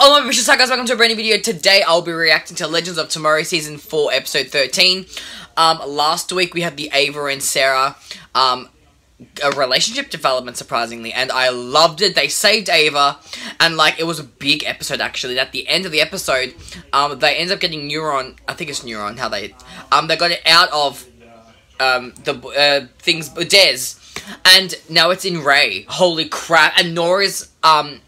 Oh my vicious guys, welcome to a brand new video. Today I'll be reacting to Legends of Tomorrow Season 4 Episode 13. Um, last week we had the Ava and Sara, um, a relationship development surprisingly, and I loved it. They saved Ava, and like, it was a big episode actually. At the end of the episode, um, they end up getting Neron, I think it's Neron, how they, um, they got it out of, um, the, uh, things, Des, and now it's in Ray. Holy crap, and Nora's, um,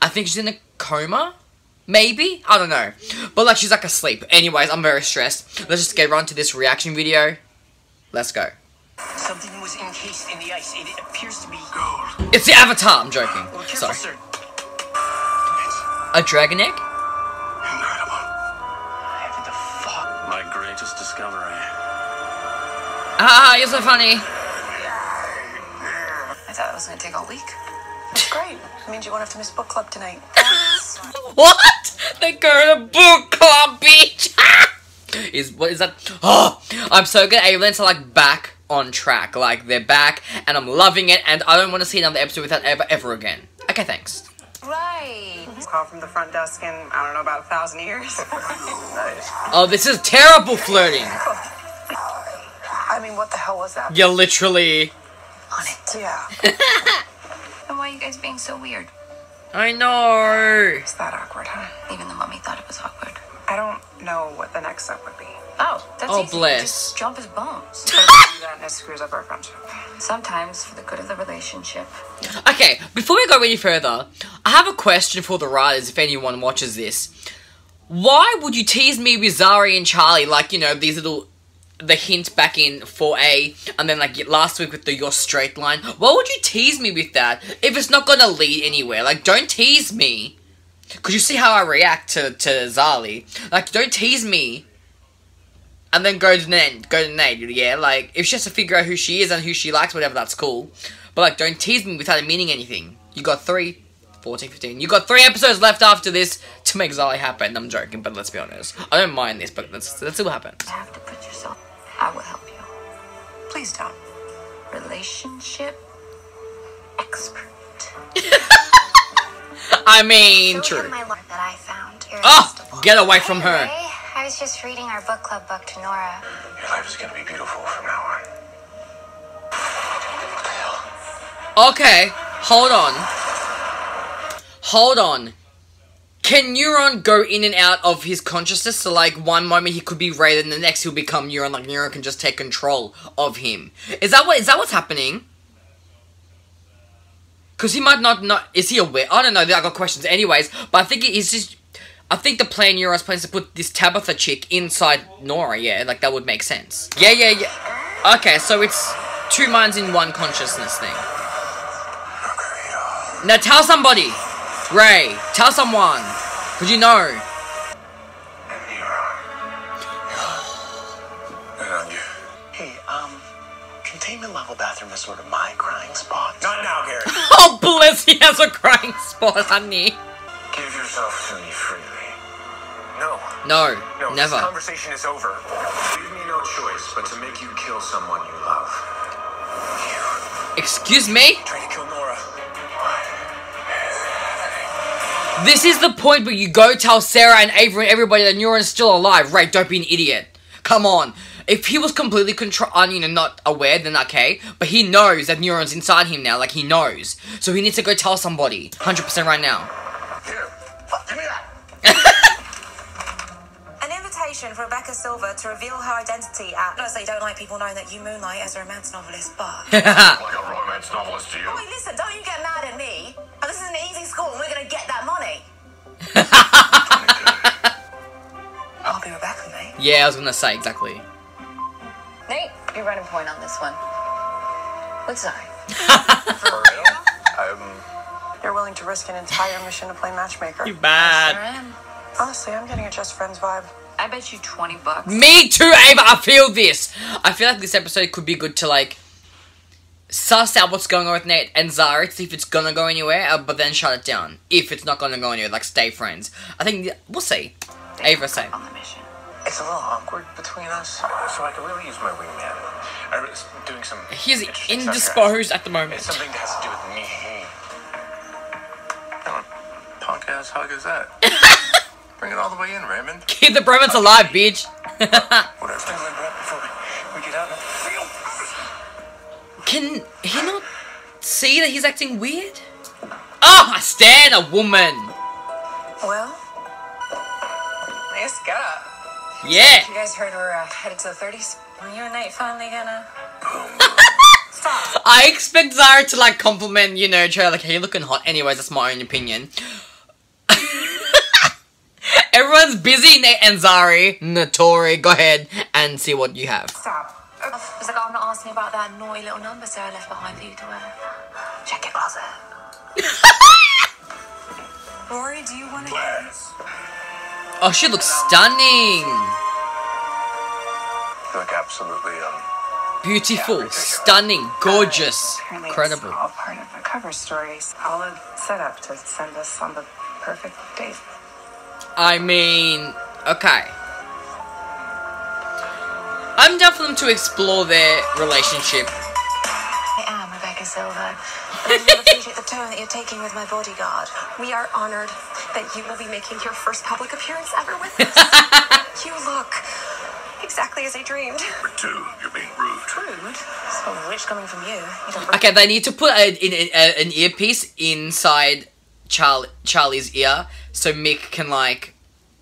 I think she's in a coma? Maybe? I don't know. But like she's like asleep. Anyways, I'm very stressed. Let's just get right to this reaction video. Let's go. Something was encased in the ice. It appears to be gold. It's the Avatar, I'm joking. Well, careful, Sorry. sir. A dragon egg? Incredible. What the fuck? My greatest discovery. Ah, you're so funny. I thought it was gonna take a week. That's great. It means you won't have to miss book club tonight. What? They go to book club, bitch. is what is that? Oh, I'm so good. Avalance's like back on track. Like they're back, and I'm loving it. And I don't want to see another episode without ever ever again. Okay, thanks. Right. Call from the front desk in, I don't know, about a thousand years. Nice. Oh, this is terrible flirting. I mean, what the hell was that? You're literally. On it. Yeah. And why are you guys being so weird? I know. It's that awkward, huh? Even the mummy thought it was awkward. I don't know what the next step would be. Oh, that's Oh, easy. bless. Just jump his bones. But if we do that, it screws up our friendship. Sometimes for the good of the relationship. Okay, before we go any further, I have a question for the writers if anyone watches this. Why would you tease me with Zari and Charlie, like, you know, these little. The hint back in 4A, and then, like, last week with the Your Straight line? Why would you tease me with that if it's not gonna lead anywhere? Like, don't tease me. Because you see how I react to, to Zali. Like, don't tease me. And then go to Nate, go to Nate, yeah? Like, if she has to figure out who she is and who she likes, whatever, that's cool. But, like, don't tease me without it meaning anything. You got three, 14, 15. You got three episodes left after this to make Zali happen. I'm joking, but let's be honest. I don't mind this, but let's, let's see what happens. You have to put yourself. I will help you. Please don't. Relationship expert. I mean, Show true. him my that I found. Oh, get away from her. Ray, I was just reading our book club book to Nora. Your life is gonna be beautiful from now on. What the hell? Okay, hold on. Hold on. Can Neron go in and out of his consciousness? So, like, one moment he could be Ray, then the next he'll become Neron. Like, Neron can just take control of him. Is that what? Is that what's happening? Because he might not not. Is he aware? I don't know. I got questions. Anyways, but I think it is just. I think the plan Neron's plan is to put this Tabitha chick inside Nora. Yeah, like that would make sense. Yeah, yeah, yeah. Okay, so it's two minds in one consciousness thing. Now tell somebody. Ray, tell someone. Cause you know. And Neron. Good on you. Hey, um, containment level bathroom is sort of my crying spot. Not now, Gary. Oh bless, he has a crying spot, honey. Give yourself to me freely. No. No, No, never. this conversation is over. Leave me no choice but to make you kill someone you love. Excuse me? This is the point where you go tell Sara and Ava and everybody that Neron's still alive. Right, don't be an idiot. Come on. If he was completely control, uh, you know, not aware, then okay. But he knows that Neron's inside him now. Like he knows, so he needs to go tell somebody. Hundred percent right now. Here. Give me that. An invitation for Rebecca Silver to reveal her identity at. No, so you don't like people knowing that you moonlight as a romance novelist, but. Like a romance novelist to you. oh, wait, listen, don't you get mad at I'll be Rebecca, mate. yeah, I was gonna say exactly. Nate, you're running point on this one. What's sorry? For real? Um, You're willing to risk an entire mission to play matchmaker. You bad. Sure am. Honestly, I'm getting a just friends vibe. I bet you 20 bucks. Me too, Ava. I feel this. I feel like this episode could be good to like suss out what's going on with Nate and Zari to see if it's gonna go anywhere, uh, but then shut it down if it's not gonna go anywhere. Like stay friends. I think we'll see. Ava say. On the mission. It's a little awkward between us. so I could really use my wingman. I was doing some. He's interesting stuff here. indisposed at the moment. It's something that has to do with me. Punk ass hug is that? Bring it all the way in, Raymond. Keep the bromance alive, bitch. Whatever. Stand limber up before we, we get out. Can he not see that he's acting weird? Oh, I stand a woman. Well, nice get up. Yeah. You guys heard we're uh, headed to the 30s? Are you and Nate finally gonna? Stop. I expect Zari to like compliment, you know, Trey, like, hey, you're looking hot. Anyways, that's my own opinion. Everyone's busy, Nate and Zari. Notori, go ahead and see what you have. Stop. It's like I'm not asking about that naughty little number Sara left behind for you to wear. Check your closet. Rory, do you want to? Oh, she looks stunning. You look absolutely, um, Beautiful, stunning, gorgeous, Apparently incredible. It's all part of the cover story. All a setup to send us on the perfect date. I mean, okay. I'm down for them to explore their relationship. I am Rebecca Silver. I really appreciate the tone that you're taking with my bodyguard. We are honored that you will be making your first public appearance ever with us. you look exactly as I dreamed. number two, you're being rude. Rude. So rich coming from you. You Okay, they need to put a, in, a, an earpiece inside Charlie, Charlie's ear so Mick can like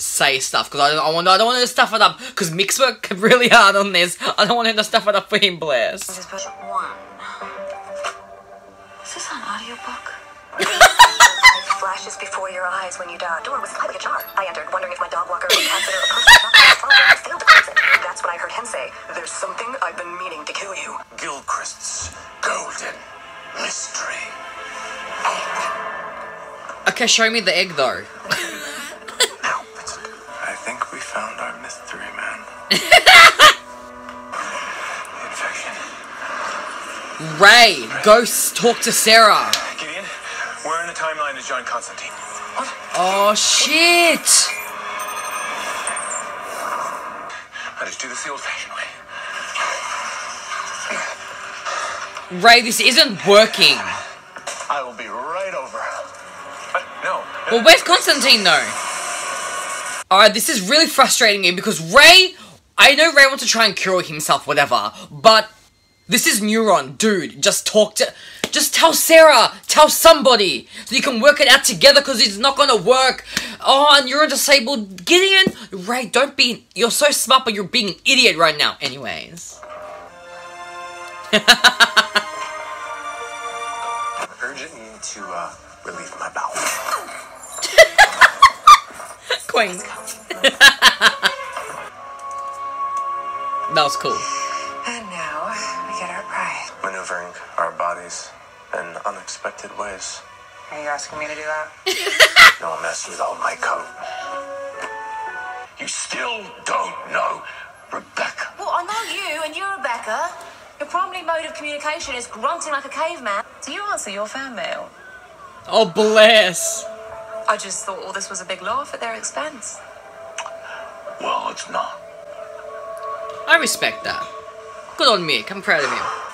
say stuff because I don't I want I don't want him to stuff it up because Mick's worked really hard on this. I don't want him to stuff it up for him, bless. Just put one. Is this an audiobook? Flashes before your eyes when you die. Door was slightly ajar. I entered, wondering if my dog walker would consider a personal shopper. I failed to close it. That's when I heard him say, "There's something I've been meaning to kill you." Gilchrist's golden mystery. egg. Okay, show me the egg though. Ray, go s- talk to Sara. Gideon, where in the timeline is John Constantine? What? Oh shit! I just do this the old-fashioned way. Ray, this isn't working. I will be right over. What? No. Well, where's Constantine though? Alright, this is really frustrating me because Ray, I know Ray wants to try and cure himself, whatever, but this is Neron, dude. Just talk to, just tell Sara, tell somebody, so you can work it out together because it's not gonna work. Oh, and you're a disabled, Gideon. Ray, don't be. You're so smart, but you're being an idiot right now. Anyways. Urgent need to uh, relieve my bowels. Queen. that was cool. Prize. Our bodies in unexpected ways. Are you asking me to do that? No I mess with all my coat. You still don't know Rebecca. Well, I know you and you're Rebecca. Your primary mode of communication is grunting like a caveman. Do you answer your fan mail? Oh, bless. I just thought all this was a big laugh at their expense. Well, it's not. I respect that. Good on Mick. I'm proud of him.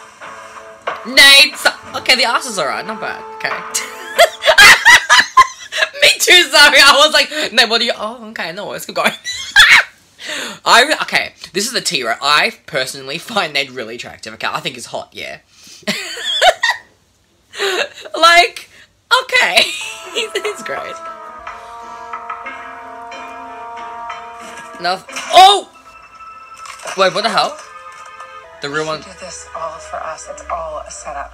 Nate! Okay, the ass is alright. Not bad. Okay. Me too, sorry. I was like, Nate, what do you... Oh, okay. No, let's keep going. I... Okay, this is the T? I personally find Nate really attractive. Okay, I think he's hot, yeah. like, okay. he's, he's great. No... Oh! Wait, what the hell? The real one... You did this all for us. It's all a setup.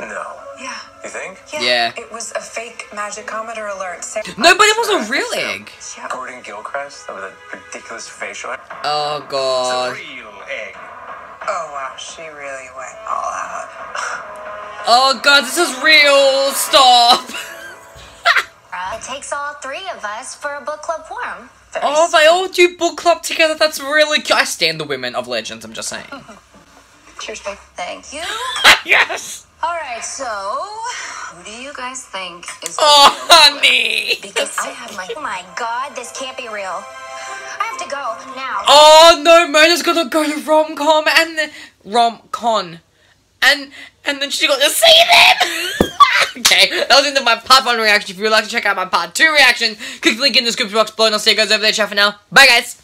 No. Yeah. You think? Yeah. yeah. It was a fake magicometer alert. Sa- No, but it was a real egg. Yeah. Gordon Gilchrist with a ridiculous facial. Oh god. A real egg. Oh wow, she really went all out. Oh god, this is real. Stop. It takes all three of us for a book club forum. Oh, they all do book club together. That's really cute. I stand the women of legends. I'm just saying. Cheers, babe. Thank you. yes. All right, so who do you guys think is? Oh, honey. Because I have my. Oh my god, this can't be real. I have to go now. Oh no, Mona's gonna go to rom com and the rom con, and and then she got to see them. okay, that was into my part one reaction. If you would like to check out my part two reaction, click the link in the description box below and I'll see you guys over there. Ciao for now. Bye, guys.